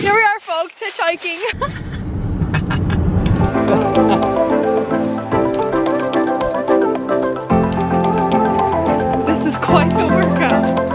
Here we are, folks, hitchhiking. this is quite the workout.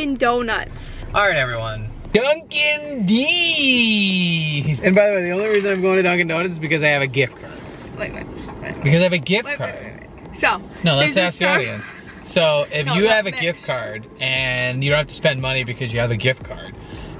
Dunkin' Donuts? All right, everyone. Dunkin' D's. And by the way, the only reason I'm going to Dunkin' Donuts is because I have a gift card. Wait, wait, wait, Because I have a gift wait, card. wait, wait, wait. So, No, let's ask the audience. So, if No, you have a Mitch. gift card and you don't have to spend money because you have a gift card,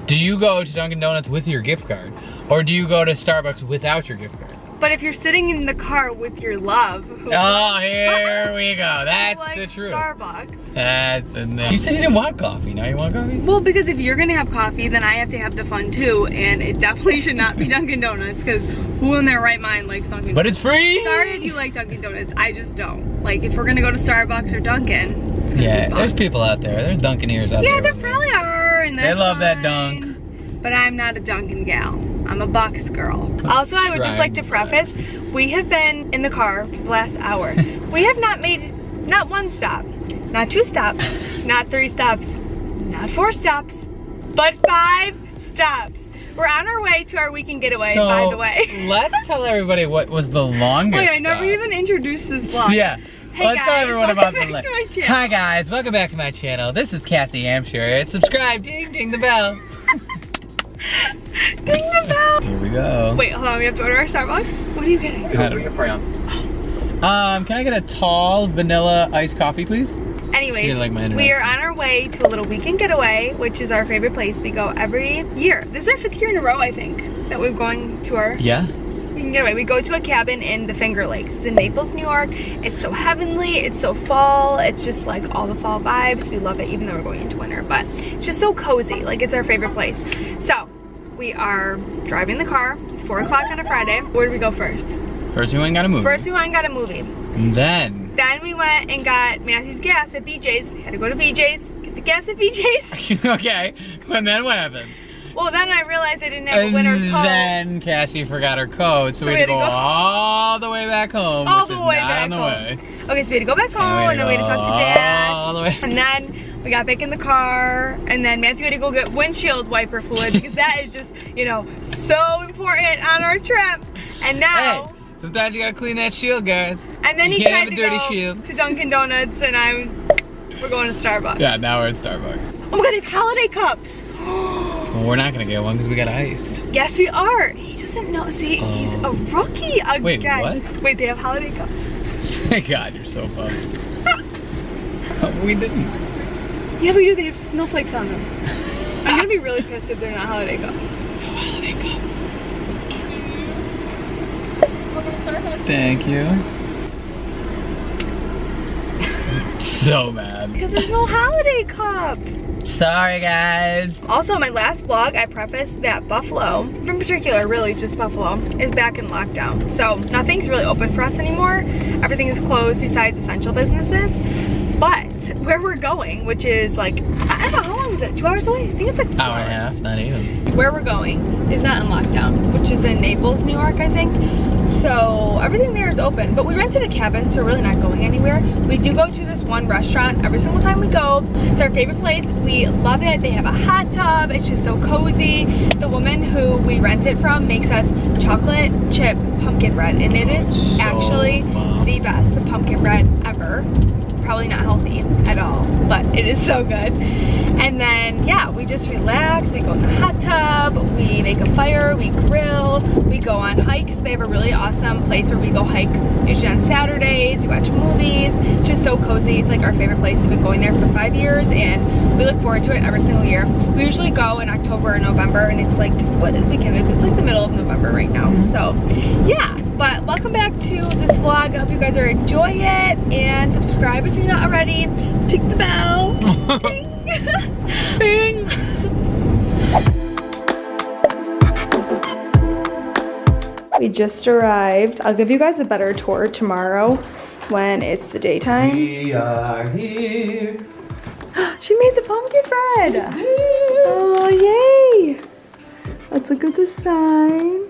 do you go to Dunkin' Donuts with your gift card, or do you go to Starbucks without your gift card? But if you're sitting in the car with your love, who Oh, here we go. That's likes the truth. Starbucks. That's there. You said you didn't want coffee. Now you want coffee? Well, because if you're gonna have coffee, then I have to have the fun too, and it definitely should not be Dunkin' Donuts, because who in their right mind likes Dunkin' But Donuts? it's free. Sorry if you like Dunkin' Donuts, I just don't. Like, if we're gonna go to Starbucks or Dunkin', it's gonna Yeah, there's people out there. There's Dunkineers out Yeah, there. Yeah, there probably are, and They love that dunk. But I'm not a Dunkin' gal. I'm a box girl. Also, I would just like to preface, we have been in the car for the last hour. we have not made not one stop, not two stops, not three stops, not four stops, but five stops. We're on our way to our weekend getaway, so, by the way. let's tell everybody what was the longest. Wait, I never stop. even introduced this vlog. Yeah. Hey Let's tell guys, everyone welcome about the back to my channel. Hi guys, welcome back to my channel. This is Cassie Hamsher. Subscribe, ding ding the bell. Ding the bell. Here we go. Wait, hold on, we have to order our Starbucks? What are you getting? I don't know. Um, can I get a tall vanilla iced coffee, please? Anyways, like my we are on our way to a little weekend getaway, which is our favorite place. We go every year. This is our fifth year in a row, I think, that we're going to our Yeah. weekend getaway. We go to a cabin in the Finger Lakes. It's in Naples, New York. It's so heavenly. It's so fall. It's just like all the fall vibes. We love it, even though we're going into winter. But it's just so cozy. Like it's our favorite place. So we are driving the car. It's four o'clock on a Friday. Where do we go first? First, we went and got a movie. First, we went and got a movie. And then. Then we went and got Matthew's gas at BJ's. Had to go to BJ's, get the gas at BJ's. okay. And then what happened? Well, then I realized I didn't have a winter coat. then Cassie forgot her coat, so, we had to go, all the way back home, All the way not back on the home. way. Okay, so we had to go back home, we and then we had to talk to Dash. all the way. And then we got back in the car, and then Matthew had to go get windshield wiper fluid because that is just, you know, so important on our trip. And now, Hey, sometimes you gotta clean that shield, guys. and then you he tried to dirty go shield. to Dunkin' Donuts, and I'm, we're going to Starbucks. Yeah, now we're at Starbucks. Oh my god, they have holiday cups. Well, we're not gonna get one because we got iced. Yes, we are. He doesn't know. See, he's a Oh. rookie again. Wait, what? Wait, they have holiday cups. Thank God, you're so pumped. We didn't. Yeah, we do. They have snowflakes on them. I'm gonna be really pissed if they're not holiday cups. No holiday cup. Thank you. so mad. Because there's no holiday cup. Sorry, guys. Also, my last vlog, I prefaced that Buffalo, in particular, really just Buffalo, is back in lockdown. So nothing's really open for us anymore. Everything is closed besides essential businesses. But where we're going, which is like, I don't know, how long is it? Two hours away? I think it's like two Hour and a hours. half, not even. where we're going is not in lockdown, which is in Naples, New York, I think. So everything there is open, but we rented a cabin, so we're really not going anywhere. We do go to this one restaurant every single time we go. It's our favorite place. We love it. They have a hot tub. It's just so cozy. The woman who we rent it from makes us chocolate chip pumpkin bread, and it is So actually bomb. the best pumpkin bread ever. Probably not healthy at all, but it is so good. And then, yeah, we just relax. We go in the hot tub, we make a fire, we grill, we go on hikes. They have a really awesome place where we go hike usually on Saturdays. We watch movies. It's just so cozy. It's like our favorite place. We've been going there for five years and we look forward to it every single year. We usually go in October or November and it's like, what weekend is it? It's like the middle of November right now. Mm-hmm. So yeah, but welcome back to this vlog. I hope you guys are enjoying it and subscribe if you're not already. Tick the bell. Bing. we just arrived. I'll give you guys a better tour tomorrow when it's the daytime. We are here. she made the pumpkin bread. Oh, yay. Let's look at the sign.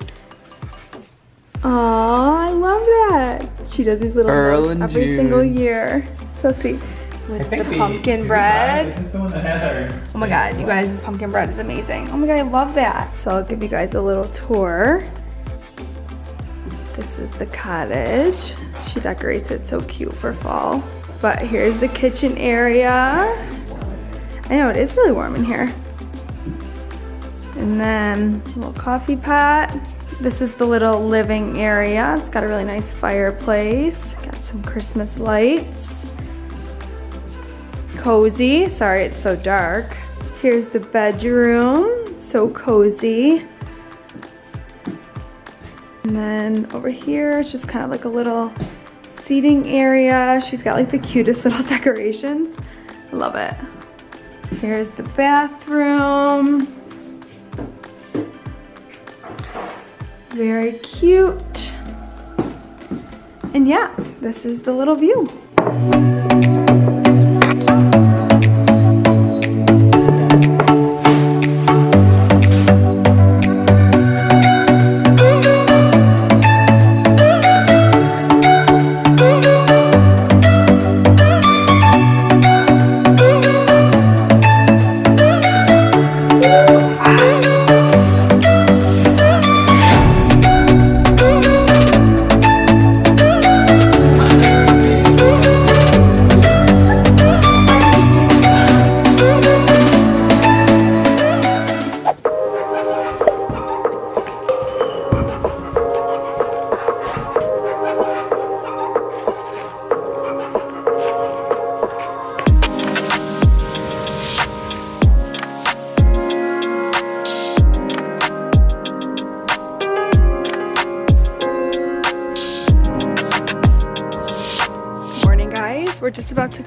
Oh, I love that. She does these little Earl every June. single year. So sweet. With the pumpkin bread. The our. Oh my god, you guys, this pumpkin bread is amazing. Oh my god, I love that. So I'll give you guys a little tour. This is the cottage. She decorates it so cute for fall. But here's the kitchen area. I know, it is really warm in here. And then a little coffee pot. This is the little living area. It's got a really nice fireplace. Got some Christmas lights cozy. Sorry it's so dark. Here's the bedroom, so cozy. And then over here, it's just kind of like a little seating area. She's got like the cutest little decorations. I love it. Here's the bathroom. Very cute. And yeah, this is the little view.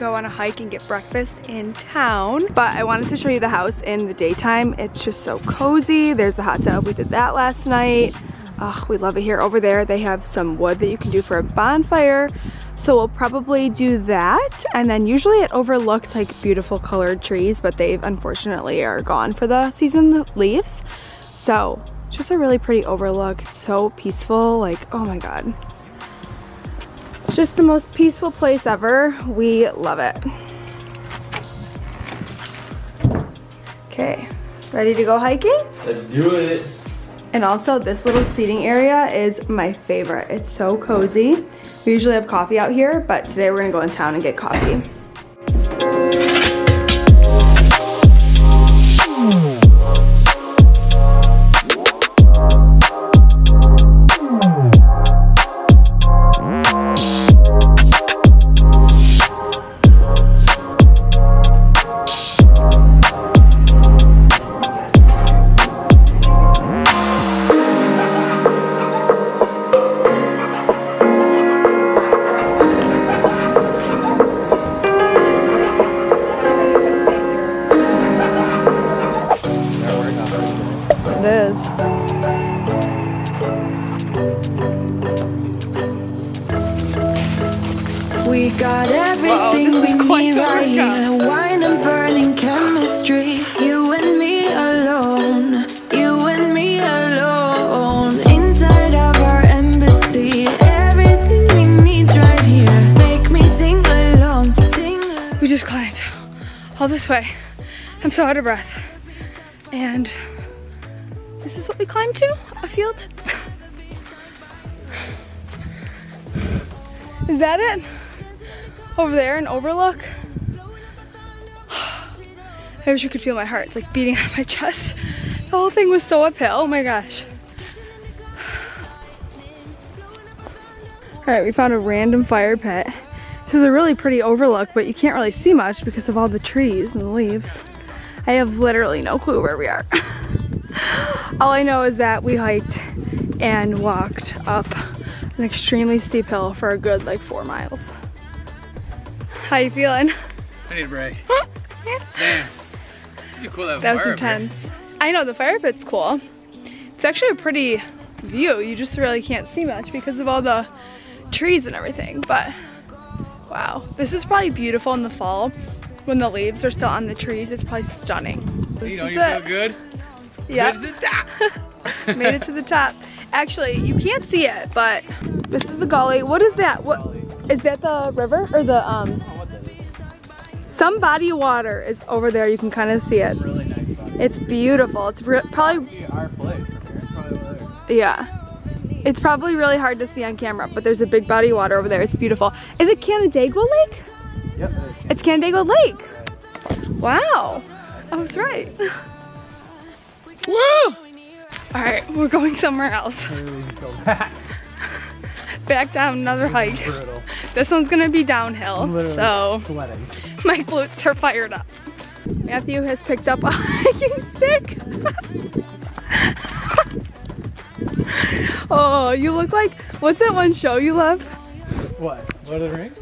Go on a hike and get breakfast in town. But I wanted to show you the house in the daytime. It's just so cozy. There's the hot tub, we did that last night. Oh, we love it here. Over there, they have some wood that you can do for a bonfire. So we'll probably do that. And then usually it overlooks like beautiful colored trees, but they've unfortunately are gone for the season the leaves. So just a really pretty overlook. It's so peaceful. Like, oh my God. It's just the most peaceful place ever. We love it. Okay, ready to go hiking? Let's do it. And also this little seating area is my favorite. It's so cozy. We usually have coffee out here, but today we're gonna go in town and get coffee. Is. We got everything is we need right here. Wine and burning chemistry. You and me alone. You and me alone. Inside of our embassy. Everything we need right here. Make me sing along. Sing along. We just climbed all this way. I'm so out of breath. And this is what we climbed to, a field. Is that it? over there an overlook. I wish you could feel my heart. It's like beating on my chest. The whole thing was so uphill. Oh my gosh. All right, we found a random fire pit. This is a really pretty overlook, but you can't really see much because of all the trees and the leaves. I have literally no clue where we are. all I know is that we hiked and walked up an extremely steep hill for a good like four miles. How you feeling? I need a break. Damn. You cool that, That was intense. I know, the fire pit's cool. It's actually a pretty view. You just really can't see much because of all the trees and everything, but wow. This is probably beautiful in the fall when the leaves are still on the trees. It's probably stunning. You know you feel good? Yep. Good to the top. Made it to the top. Actually, you can't see it, but this is the gully. What is that? What is that the river or the um some body of water is over there. You can kind of see it. Really nice spot. It's beautiful. It's re- probably our place. It's probably over there. Yeah. It's probably really hard to see on camera, but there's a big body of water over there. It's beautiful. Is it Canandaigua Lake? Yep. It's Canandaigua Lake. Wow. I was right. Woo! All right, we're going somewhere else. Back down another hike. Brutal. This one's gonna be downhill, Literally so Sweating. my glutes are fired up. Matthew has picked up a hiking stick. oh, you look like, what's that one show you love? What? Lord of the Rings?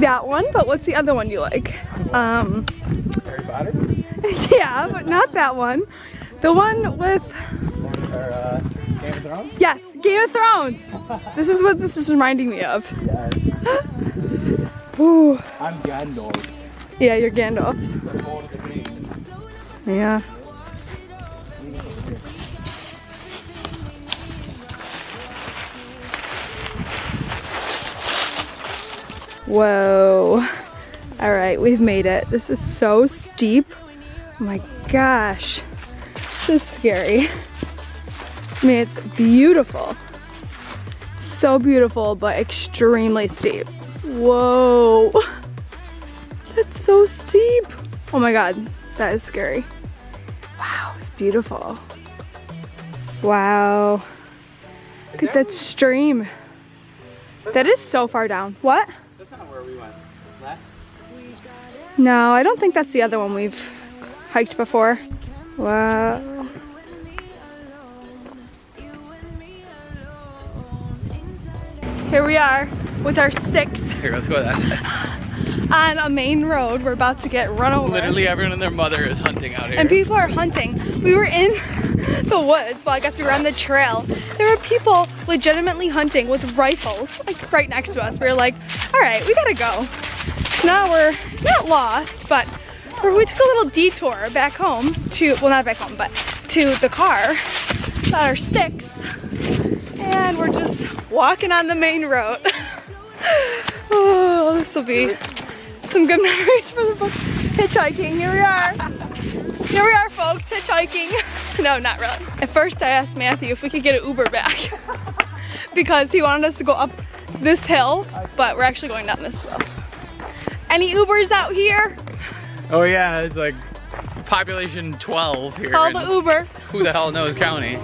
That one, but what's the other one you like? Um, Harry Potter? yeah, but not that one. The one with, Or uh, Game of Thrones? yes, Game of Thrones. This is what this is reminding me of. Yes. Ooh, I'm Gandalf. yeah, you're Gandalf. The Lord of the Rings. Yeah. Whoa. All right, we've made it. This is so steep. Oh my gosh. Is scary. I mean, it's beautiful. So beautiful, but extremely steep. Whoa. That's so steep. Oh my god, that is scary. Wow, it's beautiful. Wow. Look at that stream. That is so far down. What? No, I don't think that's the other one we've hiked before. Wow. Here we are with our sticks Here, let's go on a main road. We're about to get run over. Literally everyone and their mother is hunting out here. And people are hunting. We were in the woods, well, I guess we were on the trail. There were people legitimately hunting with rifles, like right next to us. We were like, all right, we gotta go. Now we're not lost, but we took a little detour back home to, well, not back home, but to the car, got our sticks, and we're just walking on the main road. oh, this will be some good memories for the book. Hitchhiking, here we are. Here we are, folks, hitchhiking. No, not really. At first, I asked Matthew if we could get an Uber back because he wanted us to go up this hill, but we're actually going down this hill. Any Ubers out here? Oh yeah, it's like population 12 here. Call the Uber. Who the hell knows county?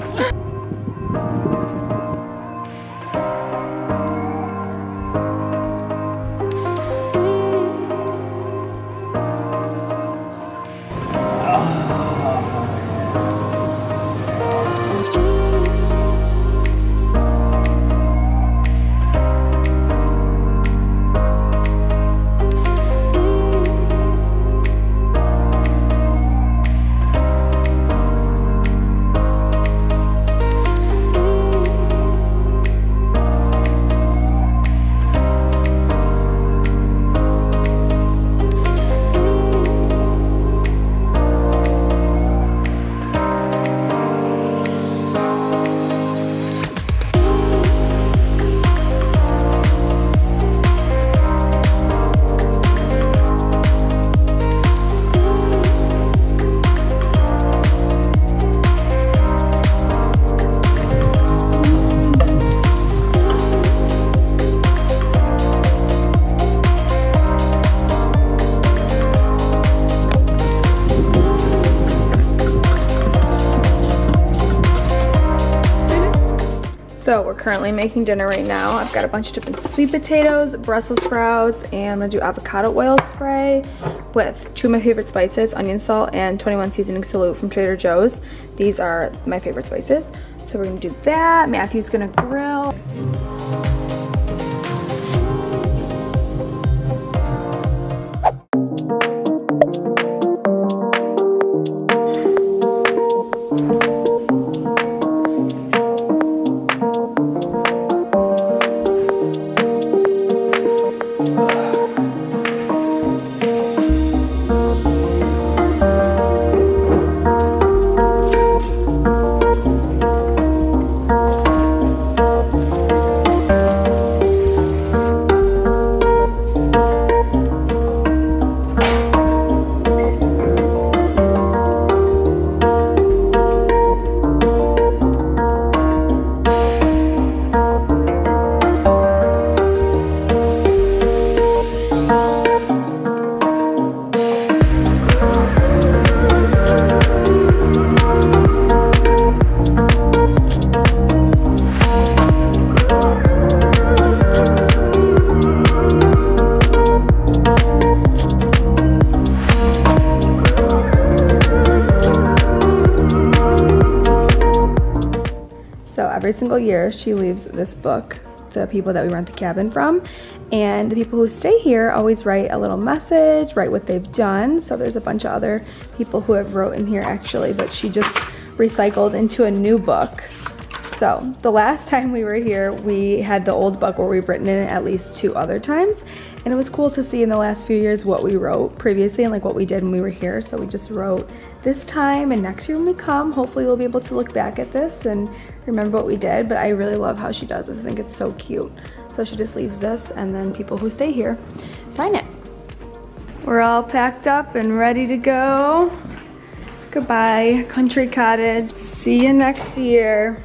So we're currently making dinner right now. I've got a bunch of different sweet potatoes, Brussels sprouts, and I'm gonna do avocado oil spray with two of my favorite spices, onion salt and 21 seasoning salute from Trader Joe's. These are my favorite spices. So we're gonna do that. Matthew's gonna grill. Every single year she leaves this book, the people that we rent the cabin from. And the people who stay here always write a little message, write what they've done. So there's a bunch of other people who have wrote in here actually, but she just recycled into a new book. So the last time we were here, we had the old book where we've written in it at least two other times. And it was cool to see in the last few years what we wrote previously and like what we did when we were here. So we just wrote this time and next year when we come, hopefully we'll be able to look back at this and remember what we did. But I really love how she does this. I think it's so cute. So she just leaves this and then people who stay here sign it. We're all packed up and ready to go. Goodbye, country cottage. See you next year.